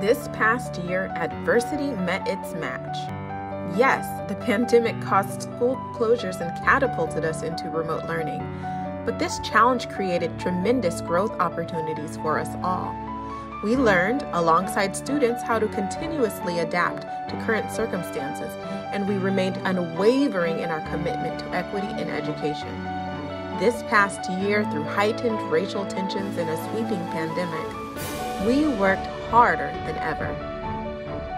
This past year, adversity met its match. Yes, the pandemic caused school closures and catapulted us into remote learning, but this challenge created tremendous growth opportunities for us all. We learned, alongside students, how to continuously adapt to current circumstances, and we remained unwavering in our commitment to equity in education. This past year, through heightened racial tensions and a sweeping pandemic, we worked harder than ever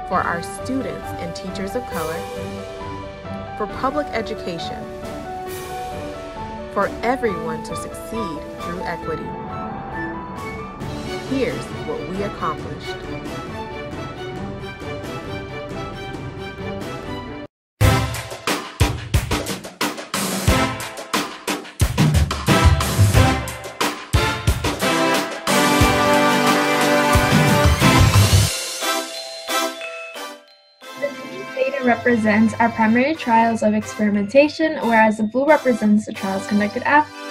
for our students and teachers of color, for public education, for everyone to succeed through equity. Here's what we accomplished. Represents our primary trials of experimentation, whereas the blue represents the trials conducted after.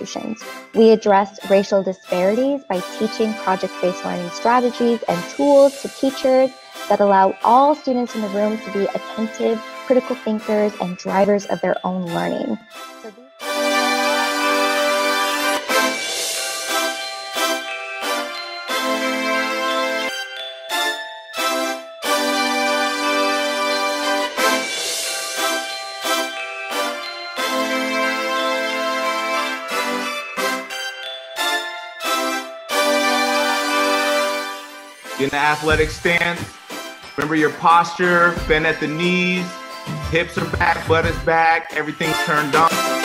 Institutions. We addressed racial disparities by teaching project based learning strategies and tools to teachers that allow all students in the room to be attentive, critical thinkers, and drivers of their own learning. So Get an athletic stance. Remember your posture, bend at the knees, hips are back, butt is back, everything's turned on.